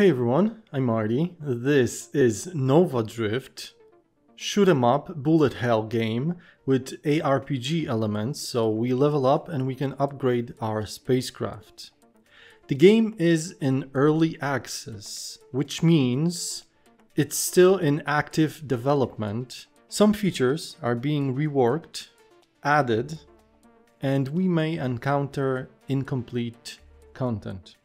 Hey everyone, I'm Artie. This is Nova Drift, shoot 'em up bullet hell game with ARPG elements, so we level up and we can upgrade our spacecraft. The game is in early access, which means it's still in active development. Some features are being reworked, added, and we may encounter incomplete content.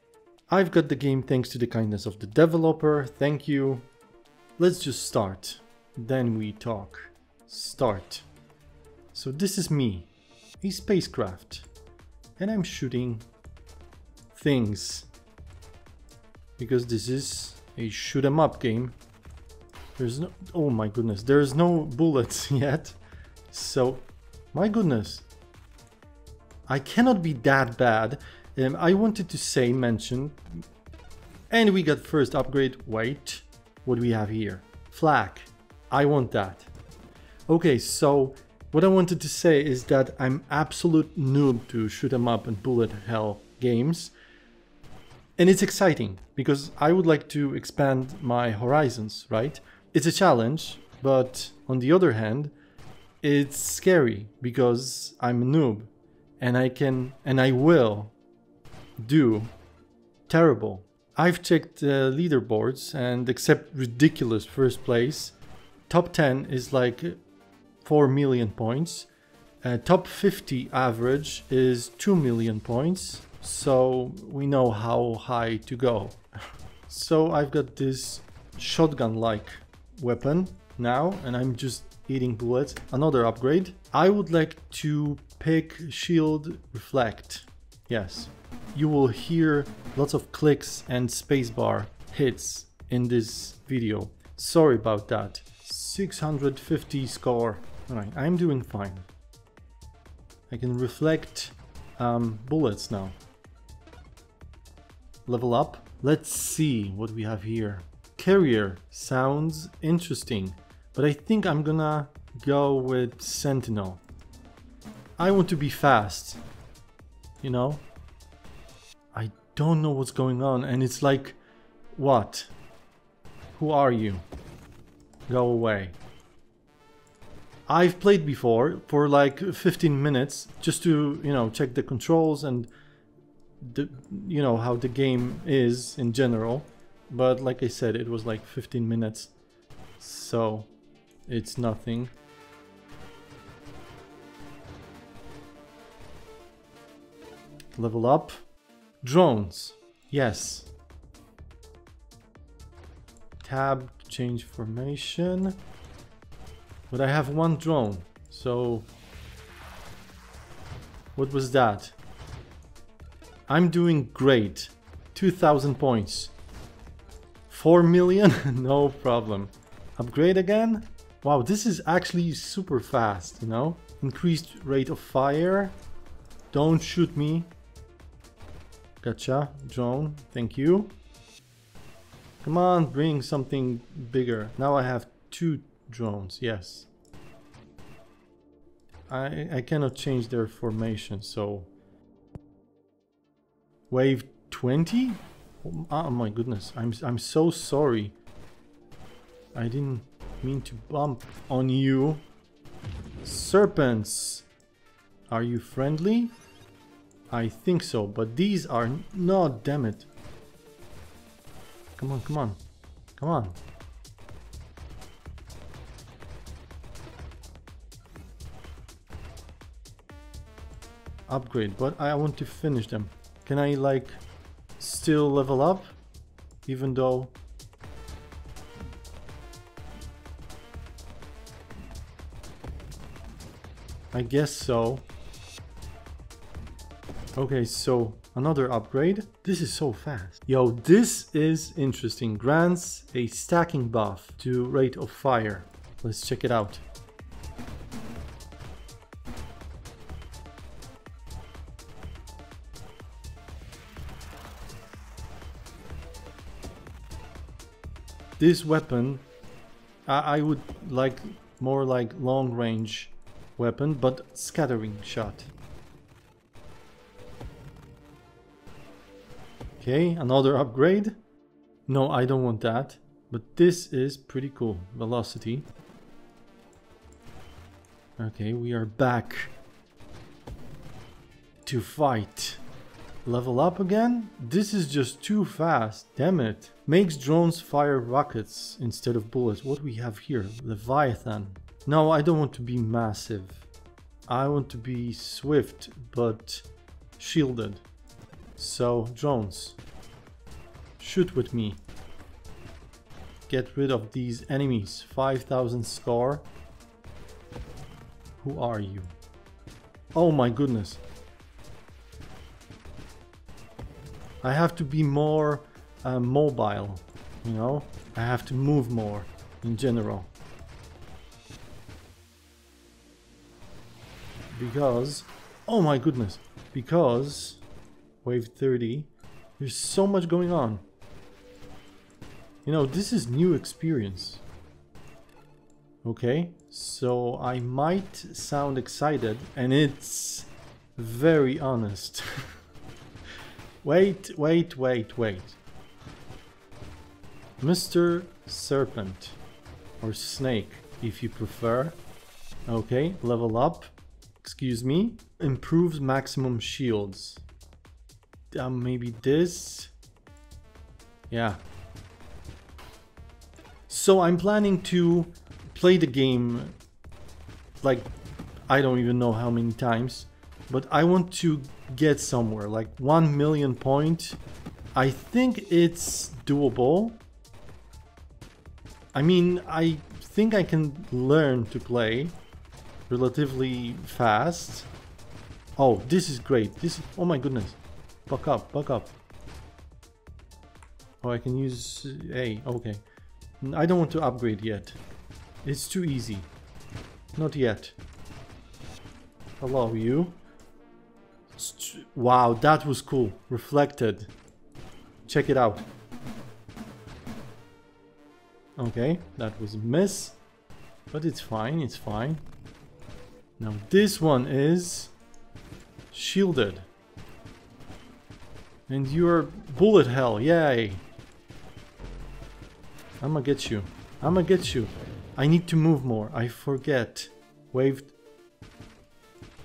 I've got the game thanks to the kindness of the developer, thank you. Let's just start, then we talk. Start. So this is me, a spacecraft, and I'm shooting things. Because this is a shoot 'em up game. There's no, oh my goodness, there's no bullets yet. So, my goodness. I cannot be that bad um, I wanted to say, mention, and we got first upgrade. Wait, what do we have here? Flak. I want that. Okay, so what I wanted to say is that I'm absolute noob to shoot 'em up and bullet hell games. And it's exciting because I would like to expand my horizons, right? It's a challenge, but on the other hand, it's scary because I'm a noob and I can and I will do terrible. I've checked the leaderboards and except ridiculous first place, top 10 is like 4 million points. Uh, top 50 average is 2 million points, so we know how high to go. so I've got this shotgun-like weapon now, and I'm just eating bullets. Another upgrade. I would like to pick shield reflect. Yes, you will hear lots of clicks and spacebar hits in this video. Sorry about that. 650 score. Alright, I'm doing fine. I can reflect um, bullets now. Level up. Let's see what we have here. Carrier sounds interesting, but I think I'm gonna go with Sentinel. I want to be fast, you know? I don't know what's going on and it's like, what? Who are you? Go away. I've played before for like 15 minutes just to, you know, check the controls and the, you know, how the game is in general. But like I said, it was like 15 minutes. So it's nothing. Level up. Drones. Yes. Tab, change formation. But I have one drone, so... What was that? I'm doing great. 2000 points. 4 million? no problem. Upgrade again? Wow, this is actually super fast, you know? Increased rate of fire. Don't shoot me. Gotcha. Drone. Thank you. Come on, bring something bigger. Now I have two drones. Yes. I, I cannot change their formation, so... Wave 20? Oh my goodness, I'm, I'm so sorry. I didn't mean to bump on you. Serpents! Are you friendly? I think so, but these are not, damn it. Come on, come on. Come on. Upgrade, but I want to finish them. Can I like still level up? Even though... I guess so. Okay, so another upgrade. This is so fast. Yo, this is interesting. Grants a stacking buff to rate of fire. Let's check it out. This weapon, I, I would like more like long range weapon, but scattering shot. Okay, another upgrade. No, I don't want that. But this is pretty cool. Velocity. Okay, we are back to fight. Level up again? This is just too fast. Damn it. Makes drones fire rockets instead of bullets. What we have here? Leviathan. No, I don't want to be massive. I want to be swift, but shielded. So, drones. Shoot with me. Get rid of these enemies. 5000 score. Who are you? Oh my goodness. I have to be more uh, mobile, you know? I have to move more in general. Because, oh my goodness, because wave 30, there's so much going on. You know, this is new experience. Okay, so I might sound excited and it's very honest. Wait, wait, wait, wait. Mr. Serpent. Or Snake, if you prefer. Okay, level up. Excuse me. Improves maximum shields. Um, maybe this. Yeah. So I'm planning to play the game like I don't even know how many times but I want to get somewhere, like 1 million point. I think it's doable. I mean, I think I can learn to play relatively fast. Oh, this is great. This oh my goodness. Buck up, buck up. Oh, I can use A, okay. I don't want to upgrade yet. It's too easy. Not yet. Hello, you. Wow, that was cool. Reflected. Check it out. Okay, that was a miss. But it's fine, it's fine. Now this one is shielded. And you're bullet hell, yay! I'ma get you. I'ma get you. I need to move more. I forget. Wave...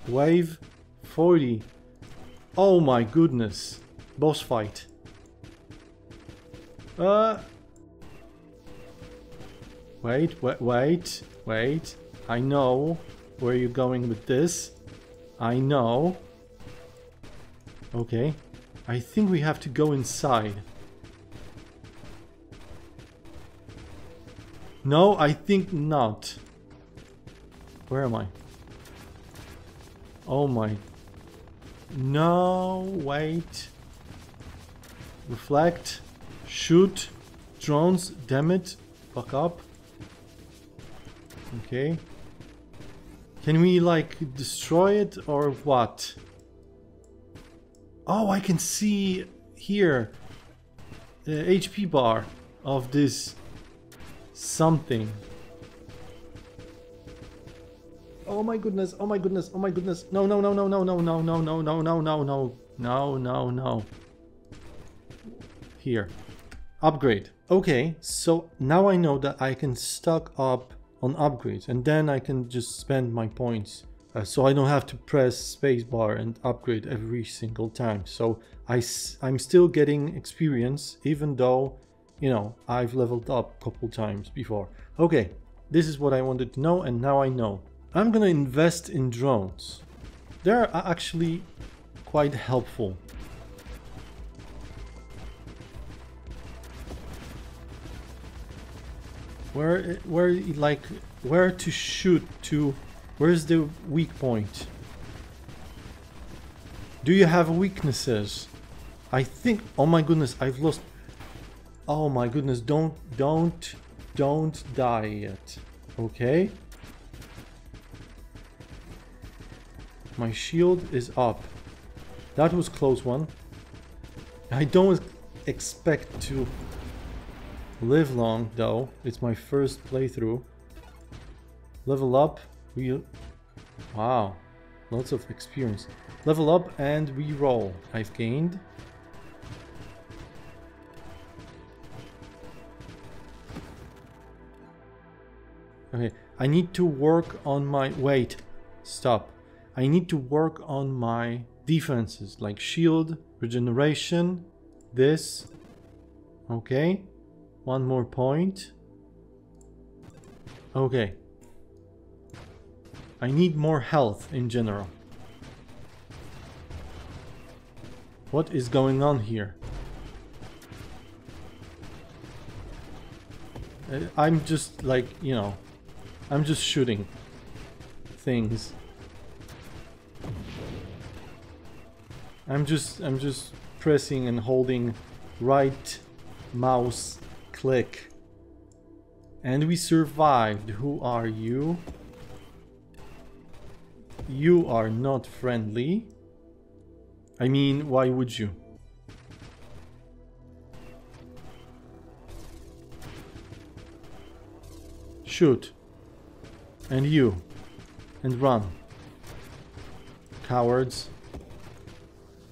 Wave 40. Oh my goodness. Boss fight. Uh. Wait, wait, wait, wait. I know where you're going with this. I know. Okay. I think we have to go inside. No, I think not. Where am I? Oh my no, wait. Reflect. Shoot. Drones, damn it. Fuck up. Okay. Can we like destroy it or what? Oh, I can see here the HP bar of this something. Oh my goodness, oh my goodness, oh my goodness. No, no, no, no, no, no, no, no, no, no, no, no, no, no, no, no. Here. Upgrade. Okay, so now I know that I can stock up on upgrades and then I can just spend my points. Uh, so I don't have to press spacebar and upgrade every single time. So I, I'm still getting experience even though, you know, I've leveled up a couple times before. Okay, this is what I wanted to know and now I know. I'm gonna invest in drones. They're actually quite helpful. Where, where, like, where to shoot to, where's the weak point? Do you have weaknesses? I think, oh my goodness, I've lost, oh my goodness, don't, don't, don't die yet, okay? My shield is up. That was close one. I don't expect to live long though. It's my first playthrough. Level up. Wow. Lots of experience. Level up and re-roll. I've gained. Okay, I need to work on my... Wait, stop. I need to work on my defenses, like shield, regeneration, this. Okay, one more point. Okay, I need more health in general. What is going on here? I'm just like, you know, I'm just shooting things. I'm just I'm just pressing and holding right mouse click. And we survived. Who are you? You are not friendly. I mean, why would you? Shoot. And you. And run. Cowards.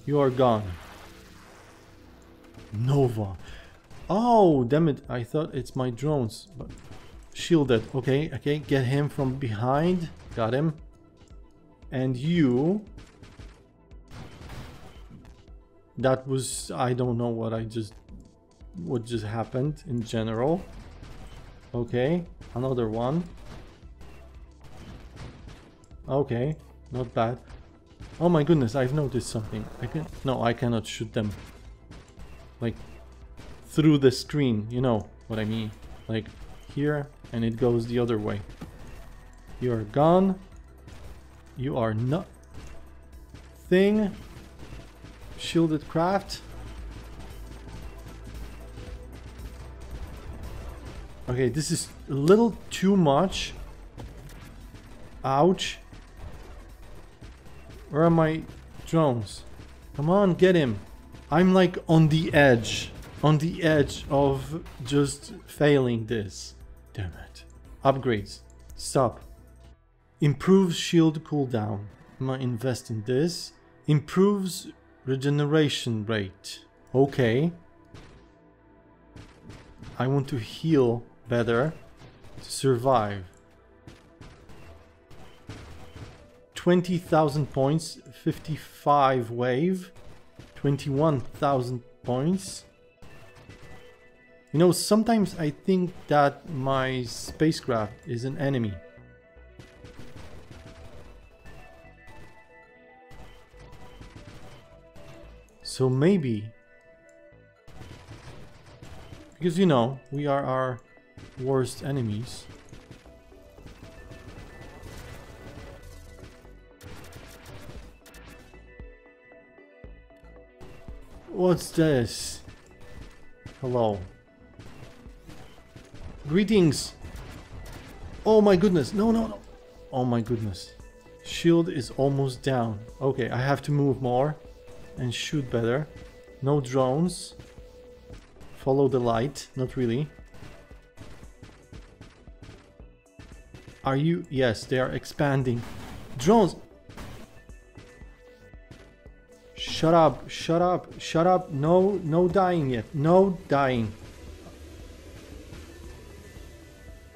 You are gone. Nova. Oh, damn it. I thought it's my drones. But shielded. Okay, okay. Get him from behind. Got him. And you... That was... I don't know what I just... What just happened in general. Okay, another one. Okay, not bad. Oh my goodness, I've noticed something. I can no, I cannot shoot them. Like through the screen, you know what I mean. Like here and it goes the other way. You are gone. You are not thing. Shielded craft. Okay, this is a little too much. Ouch. Where are my drones? Come on, get him. I'm like on the edge. On the edge of just failing this. Damn it. Upgrades. Stop. Improves shield cooldown. I'm gonna invest in this. Improves regeneration rate. Okay. I want to heal better to survive. 20,000 points, 55 wave, 21,000 points. You know, sometimes I think that my spacecraft is an enemy. So maybe... Because, you know, we are our worst enemies. What's this? Hello. Greetings! Oh my goodness, no, no, no. Oh my goodness. Shield is almost down. Okay, I have to move more and shoot better. No drones. Follow the light, not really. Are you? Yes, they are expanding. Drones! Shut up, shut up, shut up. No, no dying yet. No dying.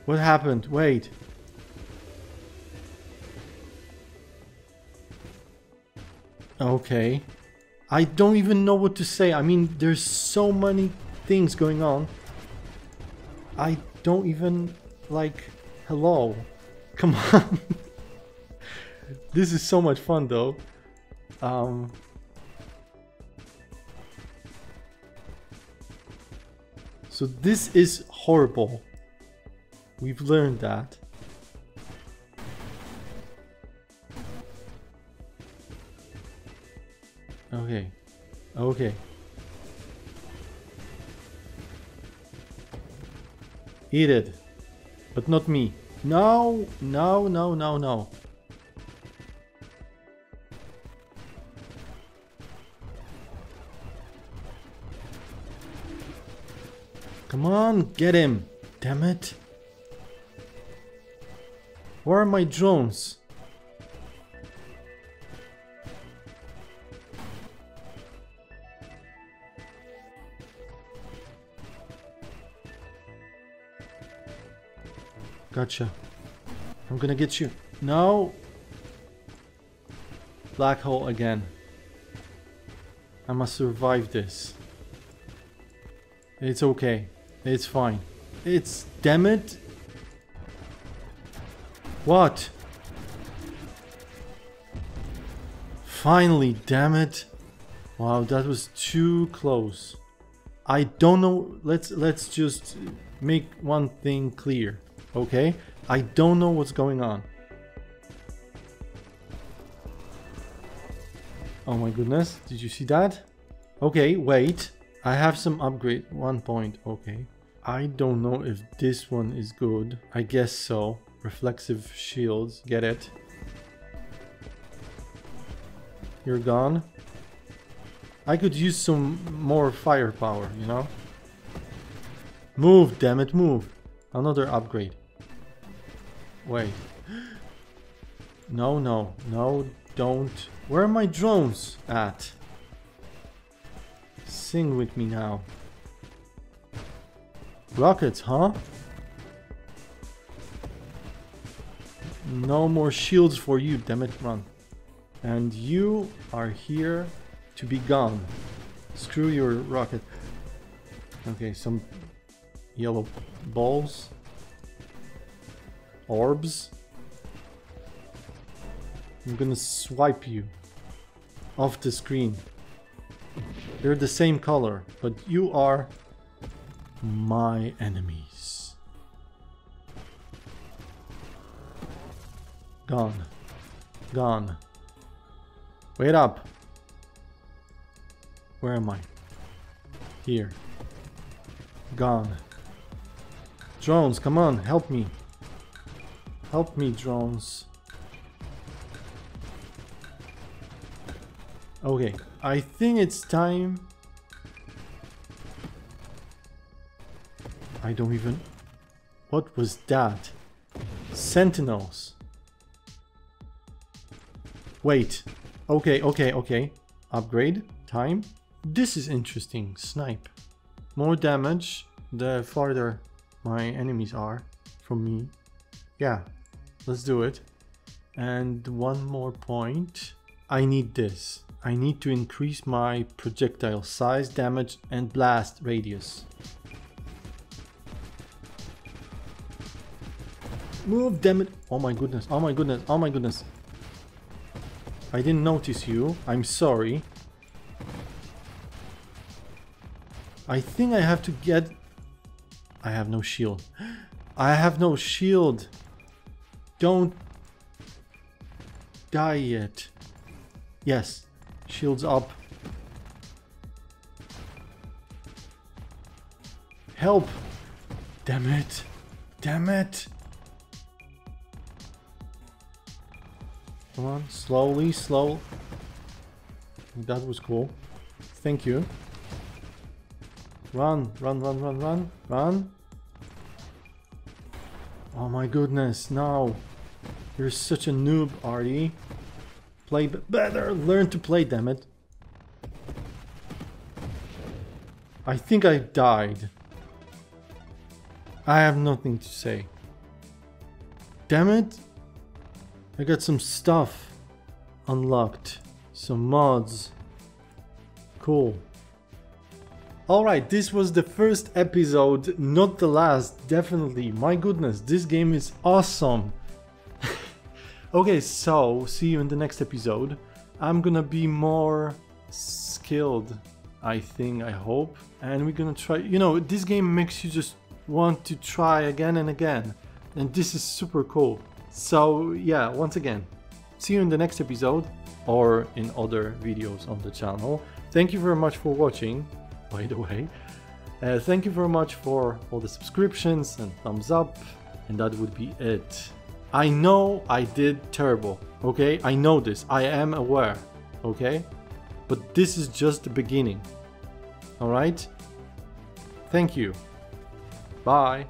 What happened? Wait. Okay. I don't even know what to say. I mean, there's so many things going on. I don't even, like, hello. Come on. this is so much fun though. Um, so this is horrible. We've learned that. Okay. Eat it. But not me. No, no, no, no, no. Come on, get him. Damn it. Where are my drones? Gotcha. I'm gonna get you. No! Black hole again. I must survive this. It's okay. It's fine. It's... Damn it! What? Finally, damn it. Wow, that was too close. I don't know. Let's let's just make one thing clear, okay? I don't know what's going on. Oh my goodness, did you see that? Okay, wait. I have some upgrade. One point, okay. I don't know if this one is good. I guess so. Reflexive shields, get it. You're gone. I could use some more firepower, you know? Move, damn it, move. Another upgrade. Wait. No, no, no, don't. Where are my drones at? Sing with me now. Rockets, huh? No more shields for you, damn it, run. And you are here to be gone. Screw your rocket. Okay, some yellow balls. Orbs. I'm gonna swipe you off the screen. They're the same color, but you are my enemies. Gone. Gone. Wait up. Where am I? Here. Gone. Drones, come on, help me. Help me, drones. Okay, I think it's time... I don't even... What was that? Sentinels. Wait. Okay, okay, okay. Upgrade. Time. This is interesting. Snipe. More damage the farther my enemies are from me. Yeah, let's do it. And one more point. I need this. I need to increase my projectile size, damage and blast radius. Move, damn it! Oh my goodness, oh my goodness, oh my goodness. I didn't notice you. I'm sorry. I think I have to get... I have no shield. I have no shield. Don't die yet. Yes, Shields up. Help! Damn it! Damn it! Come on, slowly, slow. That was cool. Thank you. Run, run, run, run, run, run. Oh my goodness, no. You're such a noob, Artie. Play better. Learn to play, damn it. I think I died. I have nothing to say. Damn it. I got some stuff unlocked. Some mods. Cool. Alright, this was the first episode, not the last, definitely. My goodness, this game is awesome. Okay, so see you in the next episode. I'm gonna be more skilled, I think, I hope. And we're gonna try, you know, this game makes you just want to try again and again. And this is super cool. So yeah, once again, see you in the next episode or in other videos on the channel. Thank you very much for watching, by the way. Uh, thank you very much for all the subscriptions and thumbs up. And that would be it. I know I did terrible, okay? I know this, I am aware, okay? But this is just the beginning, alright? Thank you. Bye.